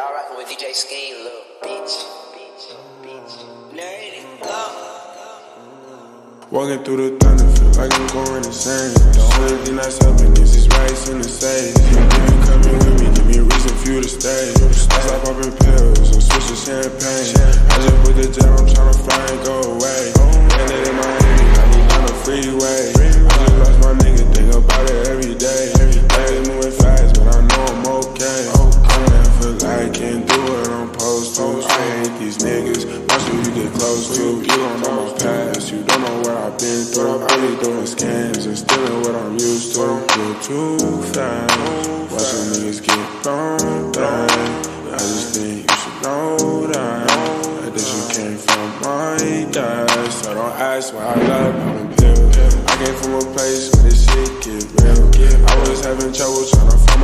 Y'all rockin' with DJ Scheme, little bitch. Bitch, bitch. It go. Walking through the thunder, feel like I'm going insane. The only thing that's helping is these rights in the safe. You coming with me, give me a reason for you to stay. Stop popping pills, I'm switching champagne. I just put the jet, I'm tryna fly and go away. Like, can't do what I'm supposed to. I hate these niggas, watch who you get close to. You don't know my past, you don't know what I've been through. I be doing scams and stealing what I'm used to. You're too fast, watch watching niggas get down. I just think you should know that. That you came from my dad. So don't ask why I love popping pills. I came from a place where this shit get real. I was having trouble trying to find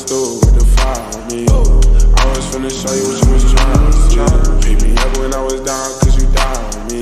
the stool with the fire on me. I was finna show you what you was trying to Pick me up when I was down, cause you died on me.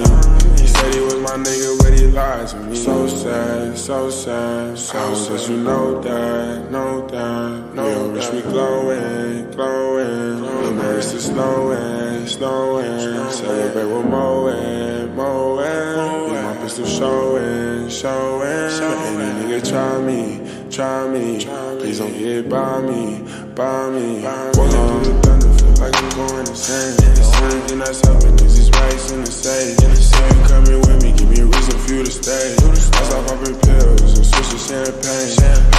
He said he was my nigga, but he lied to me. So sad, so sad, so sad. That you know that, know that. Know wish me glowing, glowing. The mirrors is snowing, snowing. Celebrate with mowing, mowing. Yeah, my pistol showing, showing. Any nigga try me, try me. Please don't get by me, by me. Walking through the thunder, feel like I'm going insane. The only thing that's helping is these rights in the. Say you coming with me, give me a reason for you to stay. I stop popping pills and switch to champagne.